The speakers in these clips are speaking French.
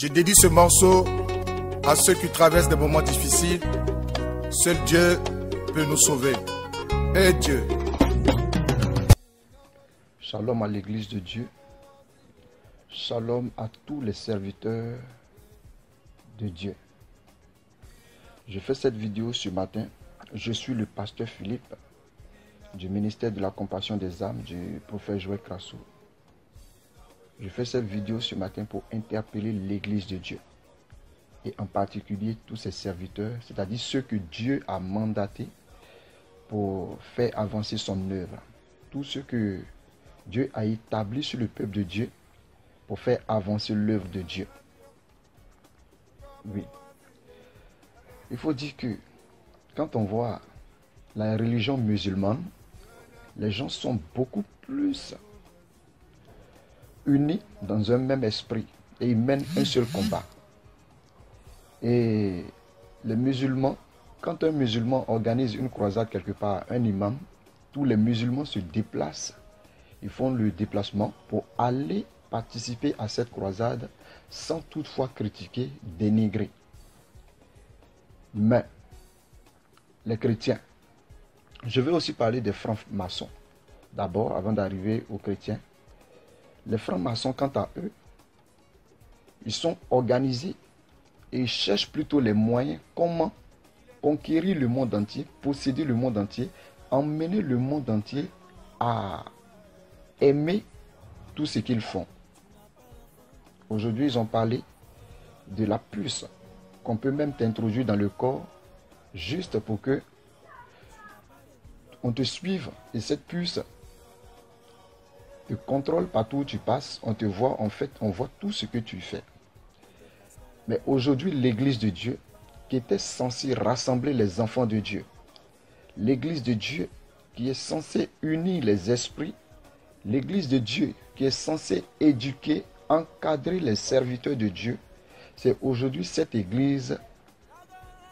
Je dédie ce morceau à ceux qui traversent des moments difficiles. Seul Dieu peut nous sauver. Et Dieu. Shalom à l'Église de Dieu. Shalom à tous les serviteurs de Dieu. Je fais cette vidéo ce matin. Je suis le pasteur Philippe du ministère de la compassion des âmes du prophète Joël Crasso. Je fais cette vidéo ce matin pour interpeller l'Église de Dieu et en particulier tous ses serviteurs, c'est-à-dire ceux que Dieu a mandatés pour faire avancer son œuvre. Tous ceux que Dieu a établis sur le peuple de Dieu pour faire avancer l'œuvre de Dieu. Oui. Il faut dire que quand on voit la religion musulmane, les gens sont beaucoup plus unis dans un même esprit et ils mènent un seul combat. Et les musulmans, quand un musulman organise une croisade quelque part, un imam, tous les musulmans se déplacent. Ils font le déplacement pour aller participer à cette croisade sans toutefois critiquer, dénigrer. Mais les chrétiens, je vais aussi parler des francs-maçons. D'abord, avant d'arriver aux chrétiens, les francs-maçons, quant à eux, ils sont organisés et ils cherchent plutôt les moyens comment conquérir le monde entier, posséder le monde entier, emmener le monde entier à aimer tout ce qu'ils font. Aujourd'hui, ils ont parlé de la puce qu'on peut même t'introduire dans le corps juste pour que on te suive et cette puce te contrôle partout où tu passes, on te voit, en fait, on voit tout ce que tu fais. Mais aujourd'hui, l'Église de Dieu, qui était censée rassembler les enfants de Dieu, l'Église de Dieu qui est censée unir les esprits, l'Église de Dieu qui est censée éduquer, encadrer les serviteurs de Dieu, c'est aujourd'hui cette Église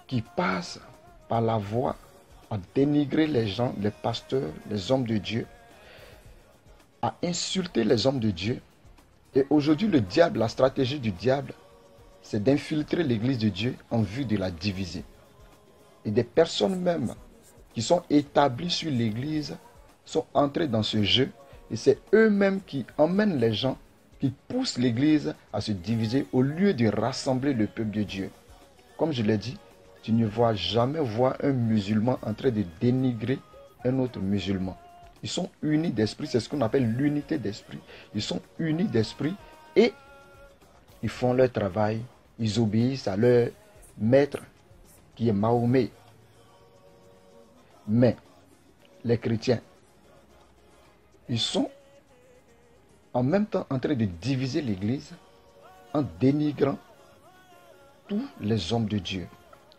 qui passe par la voie à dénigrer les gens, les pasteurs, les hommes de Dieu, insulter les hommes de Dieu. Et aujourd'hui, le diable, la stratégie du diable, c'est d'infiltrer l'Église de Dieu en vue de la diviser. Et des personnes même qui sont établies sur l'Église sont entrées dans ce jeu. Et c'est eux-mêmes qui emmènent les gens, qui poussent l'Église à se diviser au lieu de rassembler le peuple de Dieu. Comme je l'ai dit, tu ne vois jamais voir un musulman en train de dénigrer un autre musulman. Ils sont unis d'esprit, c'est ce qu'on appelle l'unité d'esprit. Ils sont unis d'esprit et ils font leur travail, ils obéissent à leur maître qui est Mahomet. Mais les chrétiens, ils sont en même temps en train de diviser l'Église en dénigrant tous les hommes de Dieu.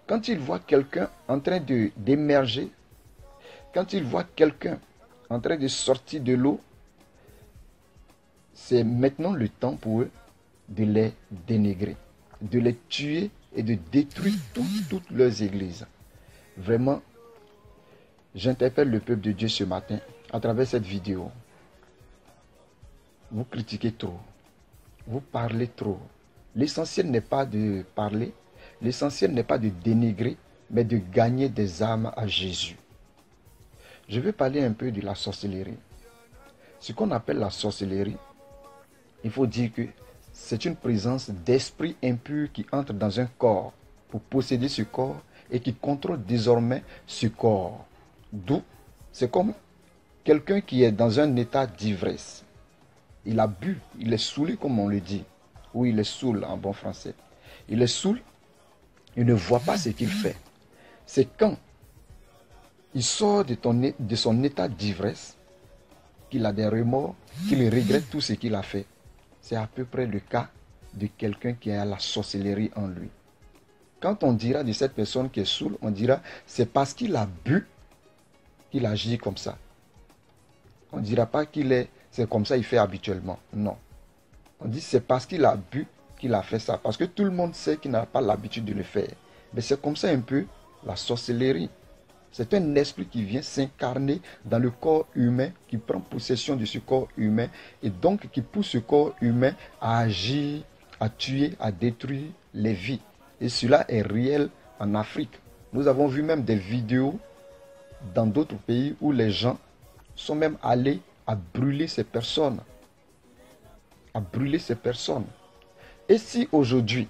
Quand ils voient quelqu'un en train d'émerger, quand ils voient quelqu'un en train de sortir de l'eau, c'est maintenant le temps pour eux de les dénigrer, de les tuer et de détruire toutes, leurs églises. Vraiment, j'interpelle le peuple de Dieu ce matin à travers cette vidéo. Vous critiquez trop, vous parlez trop. L'essentiel n'est pas de parler, l'essentiel n'est pas de dénigrer, mais de gagner des âmes à Jésus. Je vais parler un peu de la sorcellerie. Ce qu'on appelle la sorcellerie, il faut dire que c'est une présence d'esprit impur qui entre dans un corps pour posséder ce corps et qui contrôle désormais ce corps. D'où c'est comme quelqu'un qui est dans un état d'ivresse. Il a bu, il est saoulé comme on le dit, ou il est saoul en bon français. Il est saoul, il ne voit pas ce qu'il fait. C'est quand il sort de, son état d'ivresse, qu'il a des remords, qu'il regrette tout ce qu'il a fait. C'est à peu près le cas de quelqu'un qui a la sorcellerie en lui. Quand on dira de cette personne qui est saoule, on dira c'est parce qu'il a bu qu'il agit comme ça. On ne dira pas qu'il est, c'est comme ça il fait habituellement. Non. On dit c'est parce qu'il a bu qu'il a fait ça. Parce que tout le monde sait qu'il n'a pas l'habitude de le faire. Mais c'est comme ça un peu la sorcellerie. C'est un esprit qui vient s'incarner dans le corps humain, qui prend possession de ce corps humain et donc qui pousse ce corps humain à agir à tuer, à détruire les vies. Et cela est réel en Afrique. Nous avons vu même des vidéos dans d'autres pays où les gens sont même allés à brûler ces personnes. À brûler ces personnes. Et si aujourd'hui,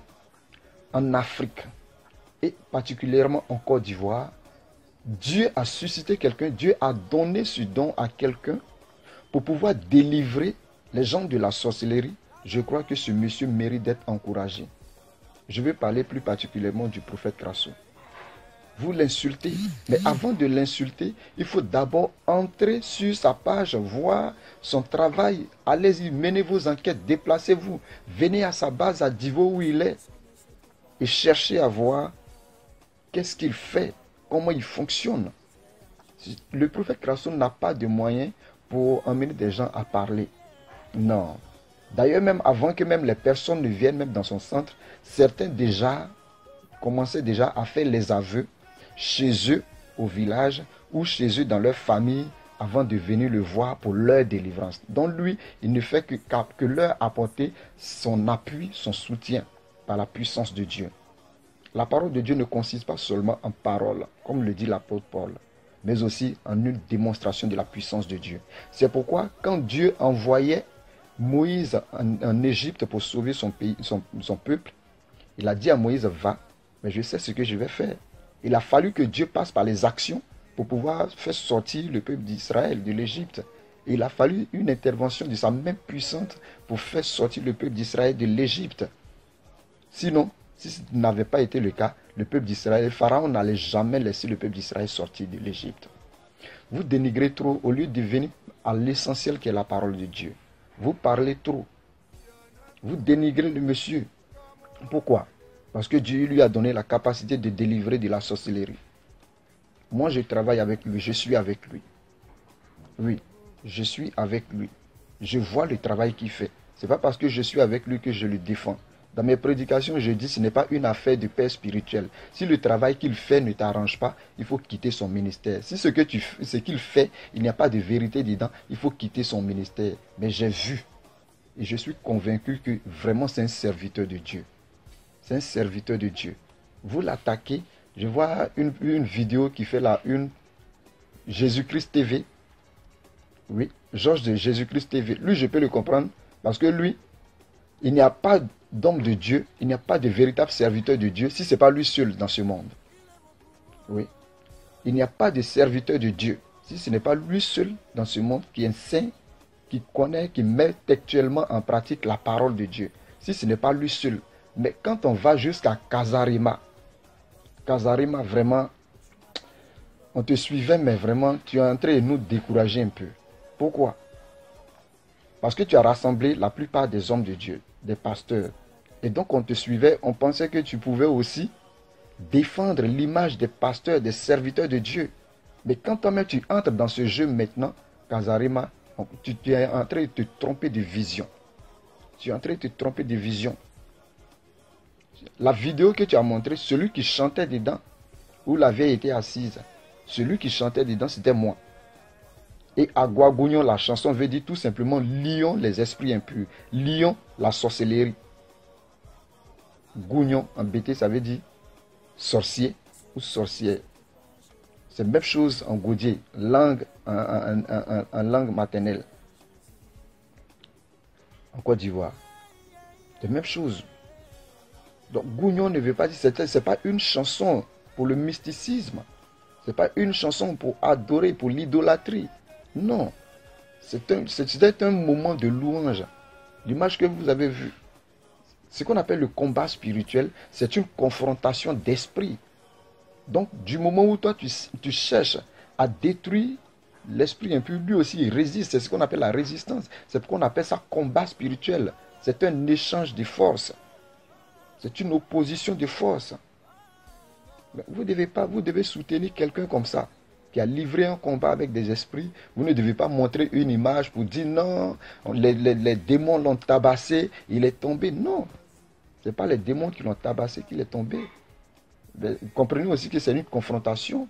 en Afrique, et particulièrement en Côte d'Ivoire, Dieu a suscité quelqu'un, Dieu a donné ce don à quelqu'un pour pouvoir délivrer les gens de la sorcellerie, je crois que ce monsieur mérite d'être encouragé. Je vais parler plus particulièrement du prophète Crasso. Vous l'insultez, mais avant de l'insulter, il faut d'abord entrer sur sa page, voir son travail. Allez-y, menez vos enquêtes, déplacez-vous, venez à sa base à Divo où il est et cherchez à voir qu'est-ce qu'il fait, comment il fonctionne. Le prophète Crasso n'a pas de moyens pour emmener des gens à parler. Non. D'ailleurs, même avant que même les personnes ne viennent même dans son centre, certains déjà commençaient déjà à faire les aveux chez eux au village ou chez eux dans leur famille avant de venir le voir pour leur délivrance. Donc lui, il ne fait que, que leur apporter son appui, son soutien par la puissance de Dieu. La parole de Dieu ne consiste pas seulement en parole, comme le dit l'apôtre Paul, mais aussi en une démonstration de la puissance de Dieu. C'est pourquoi quand Dieu envoyait Moïse en, Égypte pour sauver son, pays, son, peuple, il a dit à Moïse, va, mais je sais ce que je vais faire. Il a fallu que Dieu passe par les actions pour pouvoir faire sortir le peuple d'Israël de l'Égypte. Il a fallu une intervention de sa main puissante pour faire sortir le peuple d'Israël de l'Égypte. Sinon, si ce n'avait pas été le cas, le peuple d'Israël, Pharaon n'allait jamais laisser le peuple d'Israël sortir de l'Égypte. Vous dénigrez trop au lieu de venir à l'essentiel qui est la parole de Dieu. Vous parlez trop. Vous dénigrez le monsieur. Pourquoi? Parce que Dieu lui a donné la capacité de délivrer de la sorcellerie. Moi, je travaille avec lui, je suis avec lui. Oui, je suis avec lui. Je vois le travail qu'il fait. Ce n'est pas parce que je suis avec lui que je le défends. Dans mes prédications, je dis ce n'est pas une affaire de paix spirituelle. Si le travail qu'il fait ne t'arrange pas, il faut quitter son ministère. Si ce que tu, ce qu'il fait, il n'y a pas de vérité dedans, il faut quitter son ministère. Mais j'ai vu et je suis convaincu que vraiment c'est un serviteur de Dieu. C'est un serviteur de Dieu. Vous l'attaquez. Je vois une, une vidéo qui fait la une Jésus-Christ TV. Oui, Georges de Jésus-Christ TV. Lui, je peux le comprendre parce que lui, il n'y a pas d'homme de Dieu, il n'y a pas de véritable serviteur de Dieu si ce n'est pas lui seul dans ce monde. Oui. Il n'y a pas de serviteur de Dieu si ce n'est pas lui seul dans ce monde qui est saint, qui connaît, qui met actuellement en pratique la parole de Dieu. Si ce n'est pas lui seul. Mais quand on va jusqu'à Kazarima, Kazarima vraiment, on te suivait, mais vraiment, tu es en train de nous décourager un peu. Pourquoi? Parce que tu as rassemblé la plupart des hommes de Dieu des pasteurs. Et donc on te suivait, on pensait que tu pouvais aussi défendre l'image des pasteurs, des serviteurs de Dieu. Mais quand toi-même tu entres dans ce jeu maintenant, Kazarima, tu, es en train de te tromper de vision. Tu es en train de te tromper de vision. La vidéo que tu as montrée, celui qui chantait dedans, où la vieille était assise, celui qui chantait dedans, c'était moi. Et Aguagugnon, la chanson veut dire tout simplement lions les esprits impurs, lions la sorcellerie. Gougnon en BT, ça veut dire sorcier ou sorcière. C'est la même chose en gaudier, langue, en, langue maternelle. En Côte d'Ivoire. C'est même chose. Donc Gougnon ne veut pas dire, ce n'est pas une chanson pour le mysticisme. Ce n'est pas une chanson pour adorer, pour l'idolâtrie. Non. C'était un, moment de louange. L'image que vous avez vue. Ce qu'on appelle le combat spirituel, c'est une confrontation d'esprit. Donc, du moment où toi, tu, cherches à détruire l'esprit impur, lui aussi, il résiste. C'est ce qu'on appelle la résistance. C'est ce qu'on appelle ça combat spirituel. C'est un échange de forces. C'est une opposition de forces. Vous devez pas, vous devez soutenir quelqu'un comme ça qui a livré un combat avec des esprits, vous ne devez pas montrer une image pour dire non, les, démons l'ont tabassé, il est tombé. Non, ce n'est pas les démons qui l'ont tabassé qu'il est tombé. comprenez aussi que c'est une confrontation.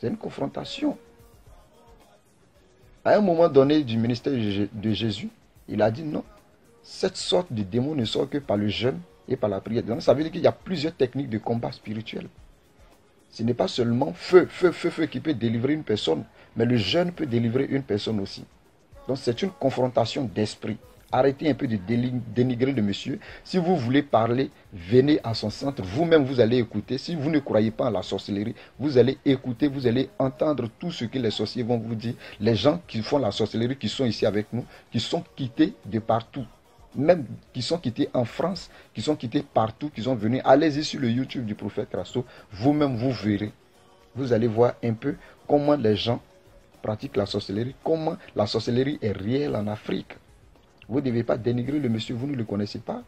C'est une confrontation. À un moment donné du ministère de Jésus, il a dit non, cette sorte de démon ne sort que par le jeûne et par la prière. Donc ça veut dire qu'il y a plusieurs techniques de combat spirituel. Ce n'est pas seulement feu, feu, feu, feu qui peut délivrer une personne, mais le jeûne peut délivrer une personne aussi. Donc c'est une confrontation d'esprit. Arrêtez un peu de dénigrer le monsieur. Si vous voulez parler, venez à son centre. Vous-même, vous allez écouter. Si vous ne croyez pas en la sorcellerie, vous allez écouter, vous allez entendre tout ce que les sorciers vont vous dire. Les gens qui font la sorcellerie, qui sont ici avec nous, qui sont quittés de partout. Même qui sont quittés en France, qui sont quittés partout, qui sont venus. Allez-y sur le YouTube du prophète Crasso. Vous-même, vous verrez. Vous allez voir un peu comment les gens pratiquent la sorcellerie, comment la sorcellerie est réelle en Afrique. Vous ne devez pas dénigrer le monsieur, vous ne le connaissez pas.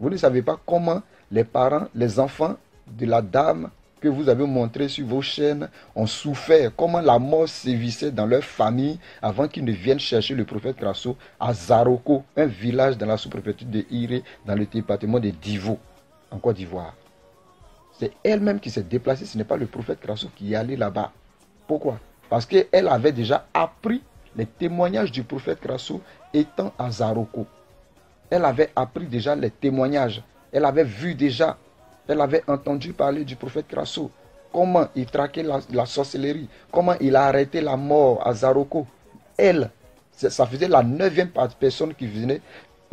Vous ne savez pas comment les parents, les enfants de la dame que vous avez montré sur vos chaînes ont souffert, comment la mort sévissait dans leur famille avant qu'ils ne viennent chercher le prophète Grasso à Zaroko, un village dans la sous-préfecture de Iré, dans le département de Divo, en Côte d'Ivoire. C'est elle-même qui s'est déplacée, ce n'est pas le prophète Grasso qui est allé là-bas. Pourquoi? Parce qu'elle avait déjà appris les témoignages du prophète Grasso étant à Zaroko. Elle avait appris déjà les témoignages. Elle avait vu déjà, elle avait entendu parler du prophète Crasso. Comment il traquait la, sorcellerie. Comment il a arrêté la mort à Zaroko. Elle, ça faisait la neuvième personne qui venait,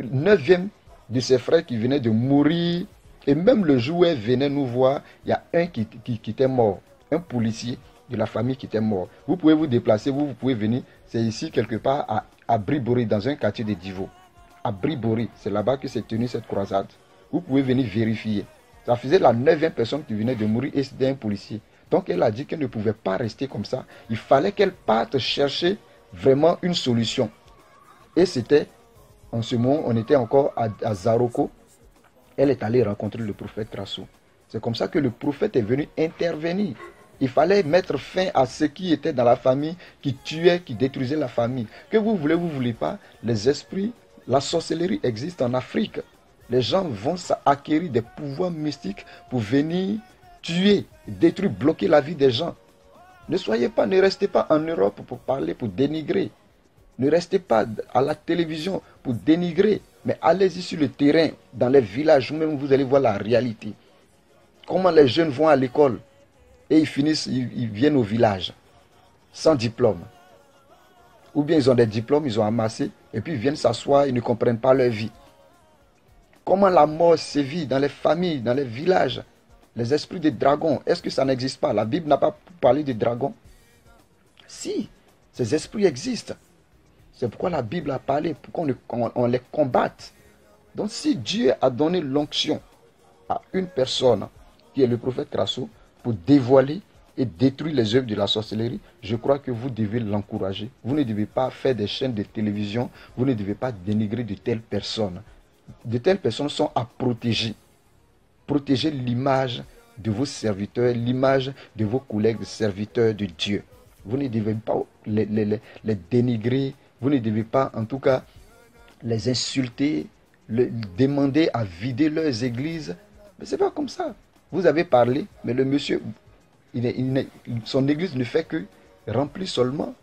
neuvième de ses frères qui venait de mourir. Et même le jour où elle venait nous voir, il y a un qui, qui, qui était mort. Un policier de la famille qui était mort. Vous pouvez vous déplacer, vous, pouvez venir. C'est ici quelque part à à dans un quartier de Divo. À Bribori, c'est là-bas que s'est tenue cette croisade. Vous pouvez venir vérifier. Ça faisait la neuvième personne qui venait de mourir et c'était un policier. Donc elle a dit qu'elle ne pouvait pas rester comme ça. Il fallait qu'elle parte chercher vraiment une solution. Et c'était, en ce moment, on était encore à, Zaroko. Elle est allée rencontrer le prophète Trasso. C'est comme ça que le prophète est venu intervenir. Il fallait mettre fin à ce qui était dans la famille, qui tuait, qui détruisait la famille. Que vous voulez, vous ne voulez pas, les esprits, la sorcellerie existe en Afrique. Les gens vont acquérir des pouvoirs mystiques pour venir tuer, détruire, bloquer la vie des gens. Ne soyez pas, ne restez pas en Europe pour parler, pour dénigrer. Ne restez pas à la télévision pour dénigrer, mais allez-y sur le terrain, dans les villages, où même vous allez voir la réalité. Comment les jeunes vont à l'école, et ils finissent, ils, viennent au village sans diplôme. Ou bien ils ont des diplômes, ils ont amassé, et puis ils viennent s'asseoir, ils ne comprennent pas leur vie. Comment la mort sévit dans les familles, dans les villages. Les esprits des dragons, est-ce que ça n'existe pas? La Bible n'a pas parlé de dragons. Si, ces esprits existent. C'est pourquoi la Bible a parlé, pour qu'on les combatte. Donc si Dieu a donné l'onction à une personne, qui est le prophète Crasso, pour dévoiler et détruire les œuvres de la sorcellerie, je crois que vous devez l'encourager. Vous ne devez pas faire des chaînes de télévision, vous ne devez pas dénigrer de telles personnes. De telles personnes sont à protéger. Protéger l'image de vos serviteurs, l'image de vos collègues serviteurs de Dieu. Vous ne devez pas les, dénigrer, vous ne devez pas en tout cas les insulter, demander à vider leurs églises. Mais ce n'est pas comme ça. Vous avez parlé, mais le monsieur, son église ne fait que remplir seulement.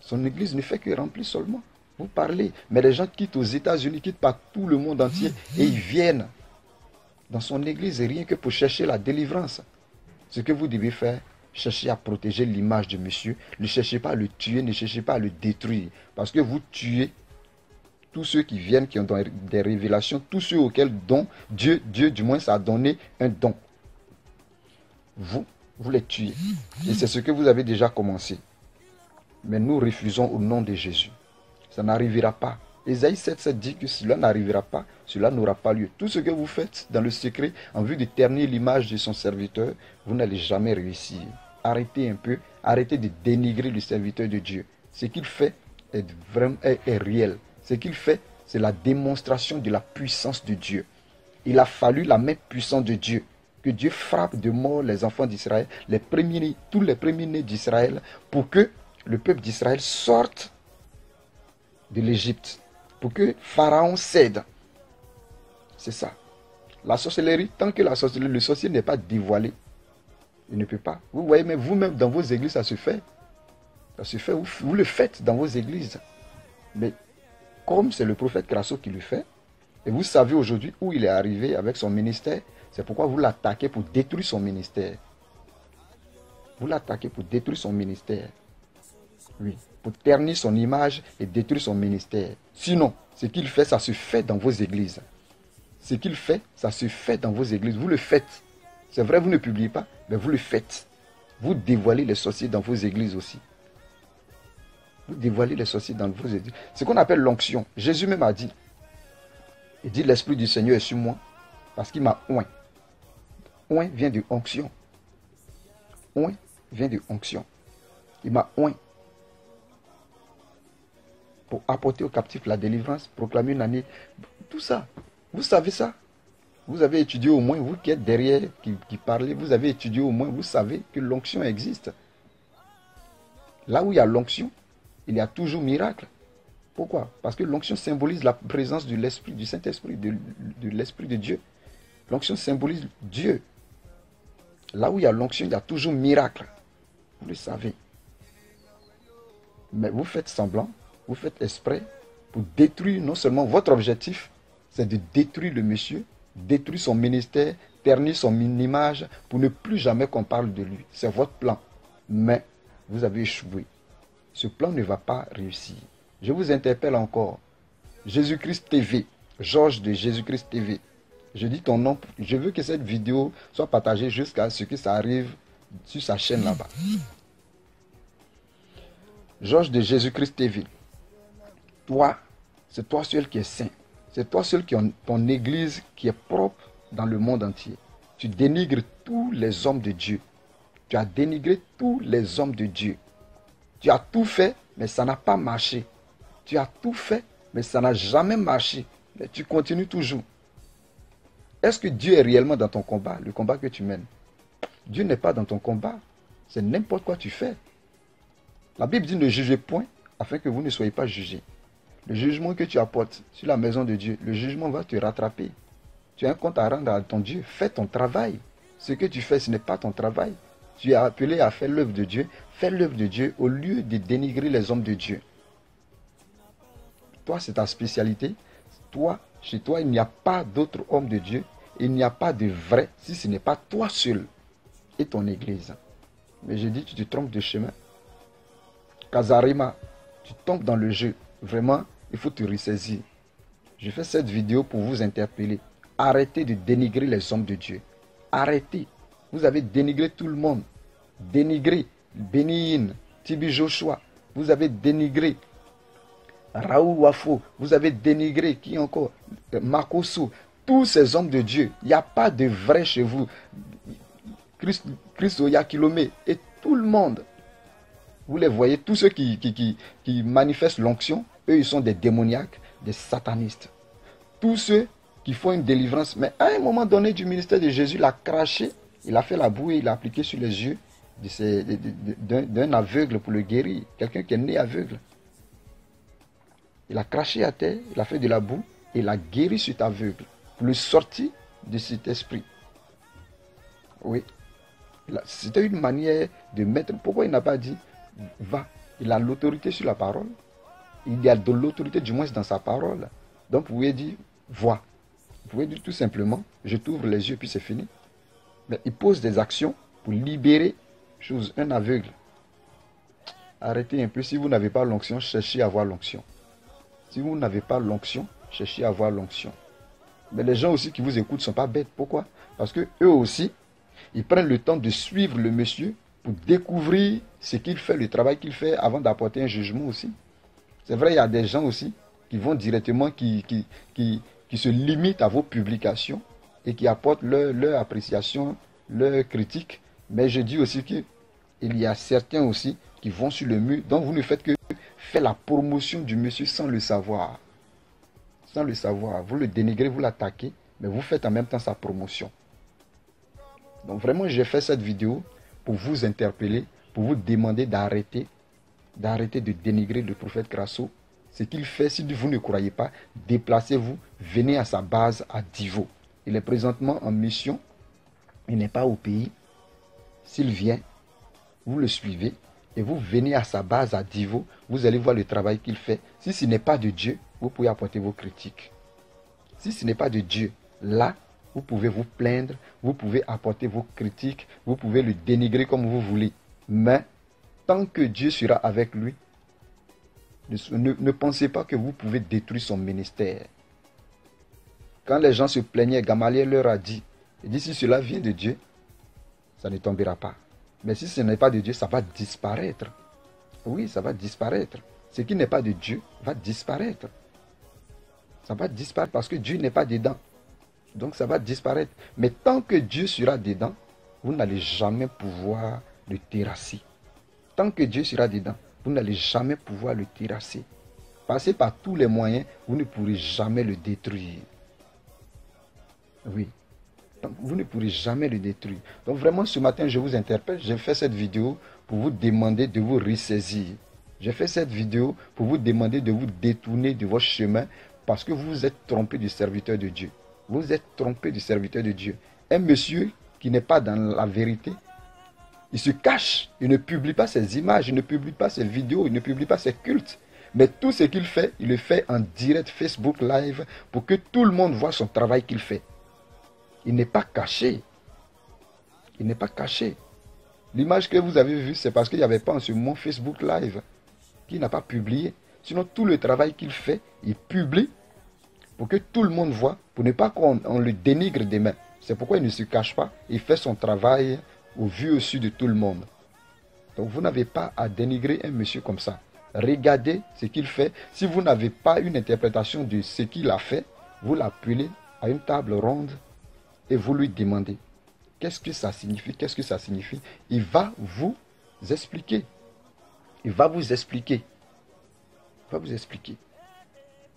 Son église ne fait que remplir seulement. Vous parlez, mais les gens quittent aux États-Unis, quittent par tout le monde entier et ils viennent dans son église rien que pour chercher la délivrance. Ce que vous devez faire, chercher à protéger l'image de monsieur. Ne cherchez pas à le tuer, ne cherchez pas à le détruire. Parce que vous tuez tous ceux qui viennent, qui ont des révélations, tous ceux auxquels Dieu, Dieu du moins, a donné un don. Vous, vous les tuez. Et c'est ce que vous avez déjà commencé. Mais nous refusons au nom de Jésus. Ça n'arrivera pas. Ésaïe 7, dit que cela n'arrivera pas, cela n'aura pas lieu. Tout ce que vous faites dans le secret, en vue de ternir l'image de son serviteur, vous n'allez jamais réussir. Arrêtez un peu, arrêtez de dénigrer le serviteur de Dieu. Ce qu'il fait est, vraiment, est réel. Ce qu'il fait, c'est la démonstration de la puissance de Dieu. Il a fallu la main puissante de Dieu. Que Dieu frappe de mort les enfants d'Israël, les premiers, tous les premiers-nés d'Israël, pour que le peuple d'Israël sorte de l'Égypte. Pour que Pharaon cède. C'est ça. La sorcellerie, tant que la sorcellerie, le sorcier n'est pas dévoilé, il ne peut pas. Vous voyez, mais vous-même, dans vos églises, ça se fait. Ça se fait. vous le faites dans vos églises. Mais comme c'est le prophète Crasso qui le fait, et vous savez aujourd'hui où il est arrivé avec son ministère, c'est pourquoi vous l'attaquez pour détruire son ministère. Vous l'attaquez pour détruire son ministère. Oui, pour ternir son image et détruire son ministère. Sinon, ce qu'il fait, ça se fait dans vos églises. Ce qu'il fait, ça se fait dans vos églises. Vous le faites. C'est vrai, vous ne publiez pas, mais vous le faites. Vous dévoilez les sorciers dans vos églises aussi. Vous dévoilez les sorciers dans vos églises. Ce qu'on appelle l'onction. Jésus même a dit, il dit, l'Esprit du Seigneur est sur moi parce qu'il m'a oint. Oint vient de onction. Oint vient de onction. Il m'a oint pour apporter aux captifs la délivrance, proclamer une année. Tout ça. Vous savez ça Vous avez étudié au moins, vous qui êtes derrière, qui, parlez, vous avez étudié au moins, vous savez que l'onction existe. Là où il y a l'onction, il y a toujours miracle. Pourquoi? Parce que l'onction symbolise la présence de l'Esprit, du Saint-Esprit, de l'Esprit de Dieu. L'onction symbolise Dieu. Là où il y a l'onction, il y a toujours miracle. Vous le savez. Mais vous faites semblant, vous faites exprès pour détruire non seulement votre objectif, c'est de détruire le monsieur, détruire son ministère, ternir son image pour ne plus jamais qu'on parle de lui. C'est votre plan. Mais vous avez échoué. Ce plan ne va pas réussir. Je vous interpelle encore. Jésus-Christ TV, Georges de Jésus-Christ TV. Je dis ton nom. Je veux que cette vidéo soit partagée jusqu'à ce que ça arrive sur sa chaîne là-bas. Georges de Jésus-Christ TV. Toi, c'est toi seul qui es saint. C'est toi seul qui as ton église qui est propre dans le monde entier. Tu dénigres tous les hommes de Dieu. Tu as dénigré tous les hommes de Dieu. Tu as tout fait, mais ça n'a pas marché. Tu as tout fait, mais ça n'a jamais marché. Mais tu continues toujours. Est-ce que Dieu est réellement dans ton combat, le combat que tu mènes? Dieu n'est pas dans ton combat. C'est n'importe quoi tu fais. La Bible dit ne jugez point afin que vous ne soyez pas jugés. Le jugement que tu apportes sur la maison de Dieu, le jugement va te rattraper. Tu as un compte à rendre à ton Dieu. Fais ton travail. Ce que tu fais, ce n'est pas ton travail. Tu es appelé à faire l'œuvre de Dieu. Fais l'œuvre de Dieu au lieu de dénigrer les hommes de Dieu. Toi, c'est ta spécialité. Toi, chez toi, il n'y a pas d'autre homme de Dieu. Il n'y a pas de vrai si ce n'est pas toi seul et ton église. Mais je dis, tu te trompes de chemin. Kazarima, tu tombes dans le jeu. Vraiment, il faut te ressaisir. Je fais cette vidéo pour vous interpeller. Arrêtez de dénigrer les hommes de Dieu. Arrêtez. Vous avez dénigré tout le monde. Dénigré Bénin, Tibi Joshua. Vous avez dénigré Raoul Wafo. Vous avez dénigré qui encore? Makosu. Tous ces hommes de Dieu. Il n'y a pas de vrai chez vous. Christ, Christ Yakilome et tout le monde. Vous les voyez, tous ceux qui, qui, qui, manifestent l'onction, eux, ils sont des démoniaques, des satanistes. Tous ceux qui font une délivrance, mais à un moment donné du ministère de Jésus, il a craché, il a fait la boue, il a appliqué sur les yeux d'un aveugle pour le guérir, quelqu'un qui est né aveugle. Il a craché à terre, il a fait de la boue, et il a guéri cet aveugle, pour le sortir de cet esprit. Oui. C'était une manière de mettre. Pourquoi il n'a pas dit va. Il a l'autorité sur la parole. Il y a de l'autorité, du moins, dans sa parole. Donc, vous pouvez dire, vois. Vous pouvez dire tout simplement, je t'ouvre les yeux, puis c'est fini. Mais il pose des actions pour libérer chose, un aveugle. Arrêtez un peu. Si vous n'avez pas l'onction, cherchez à avoir l'onction. Si vous n'avez pas l'onction, cherchez à avoir l'onction. Mais les gens aussi qui vous écoutent ne sont pas bêtes. Pourquoi? Parce que eux aussi, ils prennent le temps de suivre le monsieur pour découvrir ce qu'il fait, le travail qu'il fait avant d'apporter un jugement aussi. C'est vrai, il y a des gens aussi qui vont directement, qui, qui, qui, se limitent à vos publications et qui apportent leur, leur appréciation, leur critique. Mais je dis aussi qu'il y a certains aussi qui vont sur le mur, donc vous ne faites que faire la promotion du monsieur sans le savoir. Sans le savoir. Vous le dénigrez, vous l'attaquez, mais vous faites en même temps sa promotion. Donc vraiment, j'ai fait cette vidéo pour vous interpeller, pour vous demander d'arrêter, d'arrêter de dénigrer le prophète Grasso. Ce qu'il fait, si vous ne croyez pas, déplacez-vous, venez à sa base à Divo. Il est présentement en mission, il n'est pas au pays. S'il vient, vous le suivez et vous venez à sa base à Divo, vous allez voir le travail qu'il fait. Si ce n'est pas de Dieu, vous pouvez apporter vos critiques. Si ce n'est pas de Dieu, là, vous pouvez vous plaindre, vous pouvez apporter vos critiques, vous pouvez le dénigrer comme vous voulez. Mais tant que Dieu sera avec lui, ne, pensez pas que vous pouvez détruire son ministère. Quand les gens se plaignaient, Gamaliel leur a dit, il dit si cela vient de Dieu, ça ne tombera pas. Mais si ce n'est pas de Dieu, ça va disparaître. Oui, ça va disparaître. Ce qui n'est pas de Dieu va disparaître. Ça va disparaître parce que Dieu n'est pas dedans. Donc ça va disparaître. Mais tant que Dieu sera dedans, vous n'allez jamais pouvoir le terrasser. Tant que Dieu sera dedans, vous n'allez jamais pouvoir le terrasser. Passez par tous les moyens, vous ne pourrez jamais le détruire. Oui. vous ne pourrez jamais le détruire. Donc vraiment, ce matin, je vous interpelle. J'ai fait cette vidéo pour vous demander de vous ressaisir. J'ai fait cette vidéo pour vous demander de vous détourner de votre chemin parce que vous vous êtes trompé du serviteur de Dieu. Vous êtes trompé du serviteur de Dieu. Un monsieur qui n'est pas dans la vérité, il se cache, il ne publie pas ses images, il ne publie pas ses vidéos, il ne publie pas ses cultes. Mais tout ce qu'il fait, il le fait en direct Facebook Live pour que tout le monde voit son travail qu'il fait. Il n'est pas caché. Il n'est pas caché. L'image que vous avez vue, c'est parce qu'il n'y avait pas en ce moment Facebook Live qui n'a pas publié. Sinon, tout le travail qu'il fait, il publie pour que tout le monde voit, pour ne pas qu'on le dénigre demain. C'est pourquoi il ne se cache pas. Il fait son travail au vu au-dessus de tout le monde. Donc vous n'avez pas à dénigrer un monsieur comme ça. Regardez ce qu'il fait. Si vous n'avez pas une interprétation de ce qu'il a fait, vous l'appelez à une table ronde et vous lui demandez qu'est-ce que ça signifie, qu'est-ce que ça signifie? Il va vous expliquer. Il va vous expliquer. Il va vous expliquer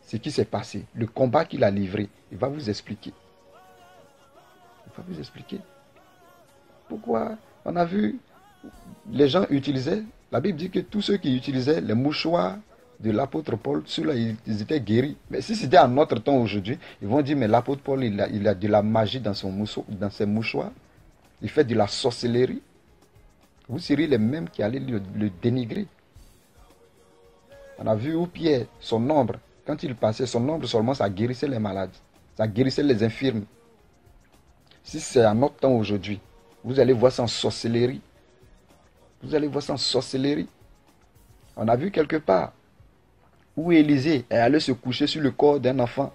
ce qui s'est passé, le combat qu'il a livré. Il va vous expliquer. Il va vous expliquer. Pourquoi? On a vu, les gens utilisaient, la Bible dit que tous ceux qui utilisaient les mouchoirs de l'apôtre Paul, ceux-là, ils, étaient guéris. Mais si c'était à notre temps aujourd'hui, ils vont dire, mais l'apôtre Paul, il a, de la magie dans, son dans ses mouchoirs. Il fait de la sorcellerie. Vous seriez les mêmes qui allaient le, le dénigrer. On a vu où Pierre, son ombre, quand il passait, son ombre seulement, ça guérissait les malades. Ça guérissait les infirmes. Si c'est à notre temps aujourd'hui, vous allez voir ça en sorcellerie. Vous allez voir ça en sorcellerie. On a vu quelque part où Élisée est allé se coucher sur le corps d'un enfant.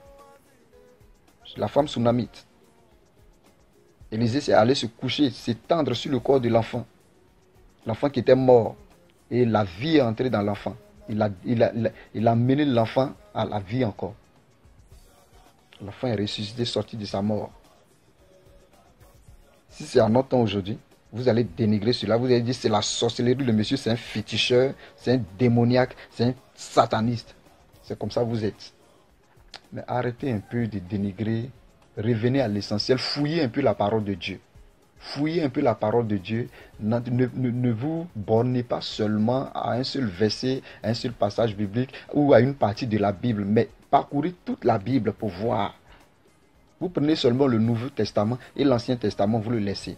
La femme sounamite. Élisée s'est allé se coucher, s'étendre sur le corps de l'enfant. L'enfant qui était mort. Et la vie est entrée dans l'enfant. Il il a mené l'enfant à la vie encore. L'enfant est ressuscité, sorti de sa mort. Si c'est à notre temps aujourd'hui, vous allez dénigrer cela. Vous allez dire c'est la sorcellerie, le monsieur c'est un féticheur, c'est un démoniaque, c'est un sataniste. C'est comme ça que vous êtes. Mais arrêtez un peu de dénigrer. Revenez à l'essentiel. Fouillez un peu la parole de Dieu. Fouillez un peu la parole de Dieu. Ne, ne, vous bornez pas seulement à un seul verset, un seul passage biblique ou à une partie de la Bible, mais parcourez toute la Bible pour voir vous prenez seulement le Nouveau Testament et l'Ancien Testament, vous le laissez.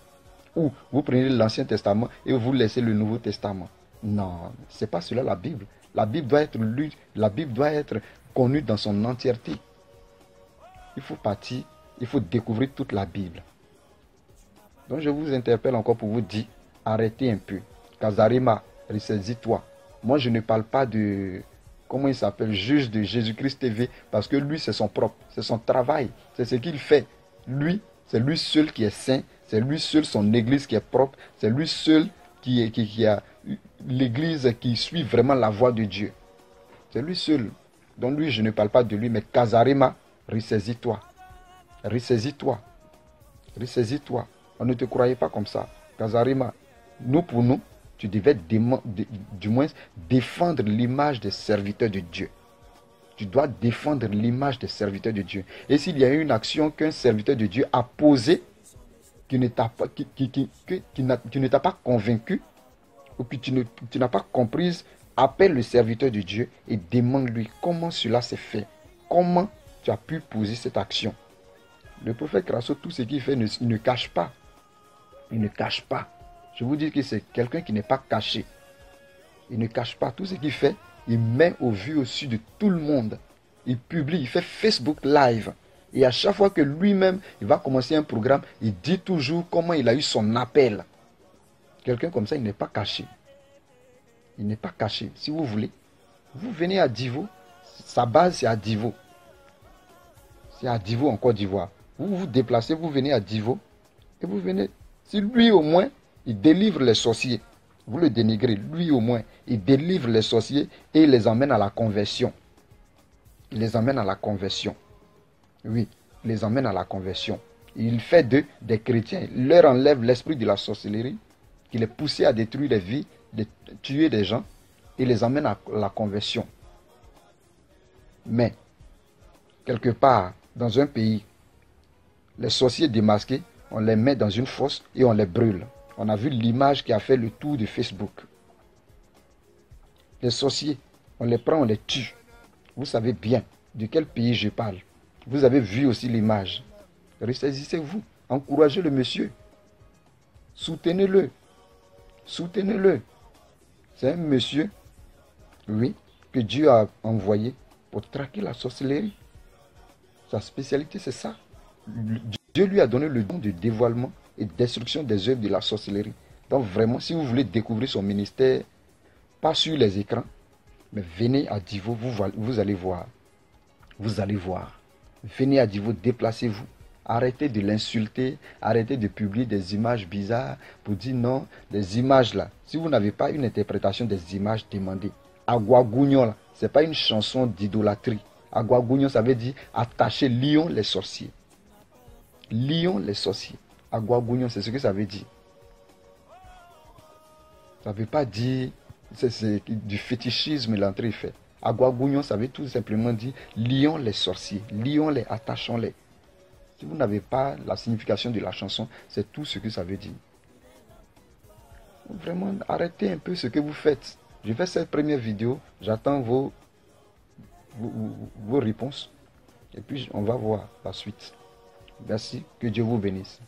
Ou vous prenez l'Ancien Testament et vous laissez le Nouveau Testament. Non, ce n'est pas cela la Bible. La Bible doit être lue, la Bible doit être connue dans son entièreté. Il faut partir, il faut découvrir toute la Bible. Donc je vous interpelle encore pour vous dire, arrêtez un peu. Kazarima, ressaisis-toi. Moi je ne parle pas de comment il s'appelle, juge de Jésus-Christ TV, parce que lui, c'est son propre, c'est son travail, c'est ce qu'il fait. Lui, c'est lui seul qui est saint, c'est lui seul son église qui est propre, c'est lui seul qui, est, qui, a l'église qui suit vraiment la voie de Dieu. C'est lui seul. Donc lui, je ne parle pas de lui, mais Kazarema, ressaisis-toi. Ressaisis-toi. Ressaisis-toi. On ne te croyait pas comme ça. Kazarema, nous pour nous, tu devais du moins défendre l'image des serviteurs de Dieu. Tu dois défendre l'image des serviteurs de Dieu. Et s'il y a une action qu'un serviteur de Dieu a posée, qui ne t'a pas, convaincu, ou que tu, n'as pas comprise, appelle le serviteur de Dieu et demande-lui comment cela s'est fait. Comment tu as pu poser cette action. Le prophète Crasso, tout ce qu'il fait, ne cache pas. Il ne cache pas. Je vous dis que c'est quelqu'un qui n'est pas caché. Il ne cache pas tout ce qu'il fait. Il met au vu au-dessus de tout le monde. il publie, il fait Facebook Live. Et à chaque fois que lui-même, il va commencer un programme, il dit toujours comment il a eu son appel. Quelqu'un comme ça, il n'est pas caché. Il n'est pas caché. Si vous voulez, vous venez à Divo. Sa base, c'est à Divo. C'est à Divo en Côte d'Ivoire. Vous vous déplacez, vous venez à Divo. Et vous venez. Si lui au moins, il délivre les sorciers. Vous le dénigrez. Lui au moins, il délivre les sorciers et il les emmène à la conversion. Il les emmène à la conversion. Oui, il les emmène à la conversion. Il fait d'eux des chrétiens. Il leur enlève l'esprit de la sorcellerie il est poussé à détruire les vies, de tuer des gens et les emmène à la conversion. Mais, quelque part, dans un pays, les sorciers démasqués, on les met dans une fosse et on les brûle. On a vu l'image qui a fait le tour de Facebook. Les sorciers, on les prend, on les tue. Vous savez bien de quel pays je parle. Vous avez vu aussi l'image. Ressaisissez-vous. Encouragez le monsieur. Soutenez-le. Soutenez-le. C'est un monsieur, oui, que Dieu a envoyé pour traquer la sorcellerie. Sa spécialité, c'est ça. Dieu lui a donné le don de dévoilement et de destruction des œuvres de la sorcellerie. Donc vraiment, si vous voulez découvrir son ministère, pas sur les écrans, mais venez à Divo, vous, allez voir. Vous allez voir. Venez à Divo, déplacez-vous. Arrêtez de l'insulter, arrêtez de publier des images bizarres pour dire non, des images là. Si vous n'avez pas une interprétation des images, demandez. Aguagugnon, ce n'est pas une chanson d'idolâtrie. Aguagugnon, ça veut dire attacher, lion les sorciers. Lion les sorciers. Aguagugnon, c'est ce que ça veut dire. Ça ne veut pas dire, c'est du fétichisme l'entrée fait. Aguagugnon, ça veut tout simplement dire lion les sorciers, lion les, attachons-les. Si vous n'avez pas la signification de la chanson, c'est tout ce que ça veut dire. Vraiment, arrêtez un peu ce que vous faites. Je fais cette première vidéo, j'attends vos, vos, réponses. Et puis, on va voir la suite. Merci, que Dieu vous bénisse.